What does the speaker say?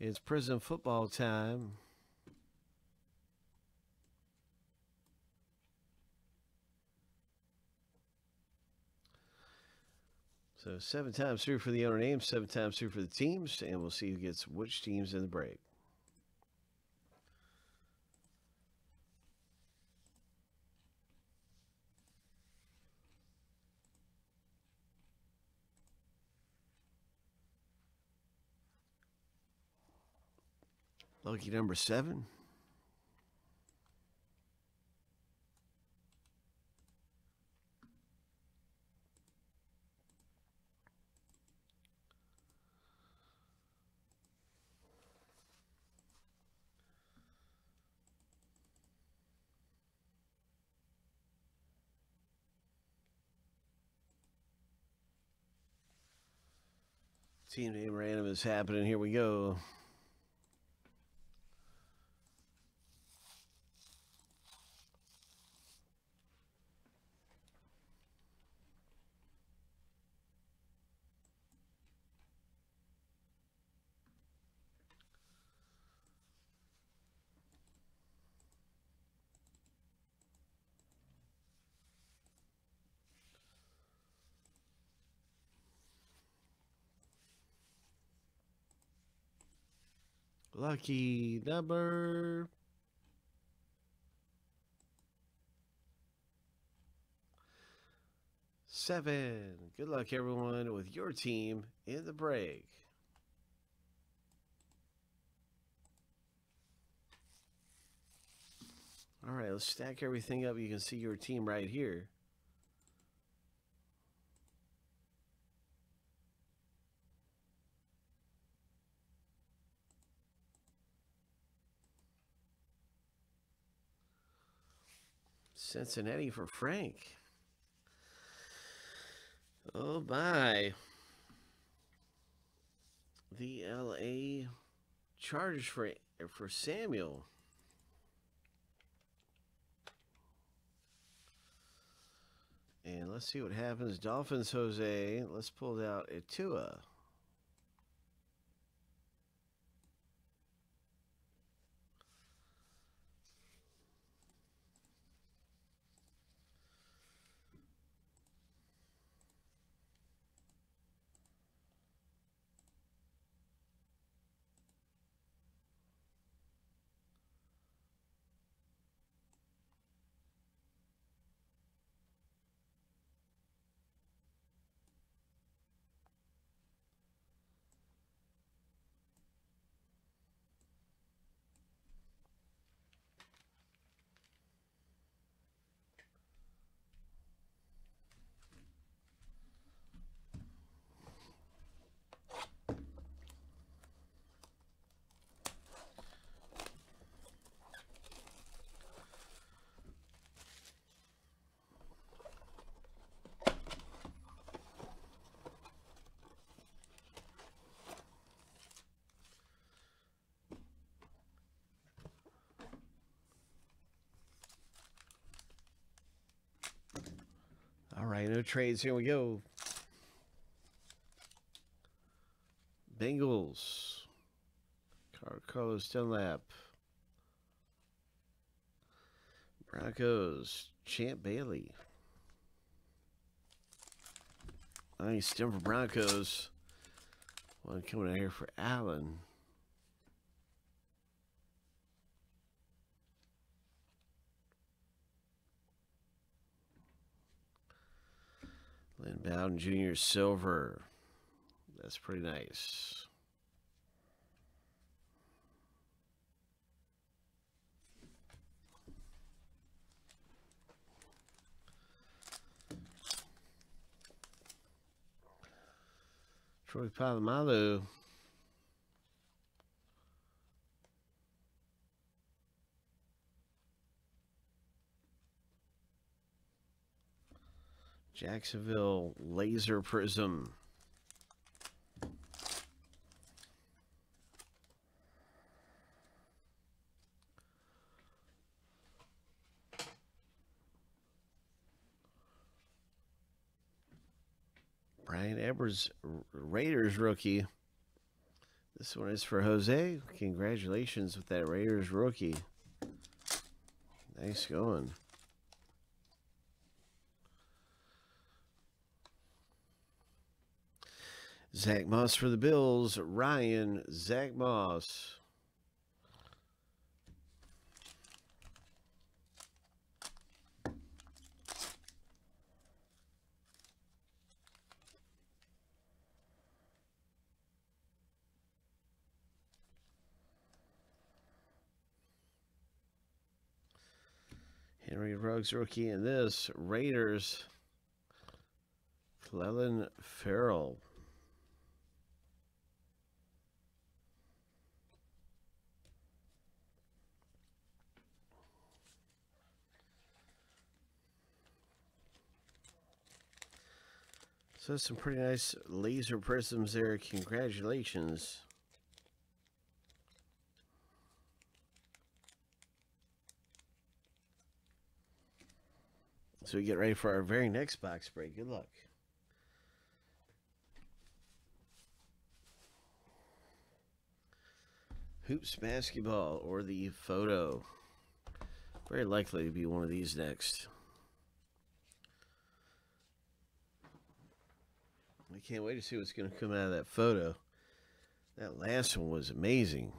It's Prizm football time. So seven times through for the owner names, seven times through for the teams, and we'll see who gets which teams in the break. Lucky number seven. Team name random is happening. Here we go. Lucky number seven. Good luck, everyone, with your team in the break. All right, let's stack everything up. You can see your team right here. Cincinnati for Frank. Oh my. The LA Chargers for for Samuel. And let's see what happens. Dolphins Jose. Let's pull out a trades. Here we go. Bengals. Car- Carlos Dunlap. Broncos. Champ Bailey. Nice. Denver Broncos. One coming out here for Allen. Lynn Bowden Jr. Silver. That's pretty nice. Troy Polamalu. Jacksonville Laser Prizm. Bryan Edwards, Raiders rookie. This one is for Jose. Congratulations with that Raiders rookie. Nice going. Zach Moss for the Bills. Ryan, Zach Moss. Henry Ruggs rookie in this. Raiders. Clelin Ferrell. So some pretty nice laser prizms there. Congratulations. So we get ready for our very next box break. Good luck. Hoops basketball or the photo. Very likely to be one of these next. I can't wait to see what's going to come out of that photo. That last one was amazing.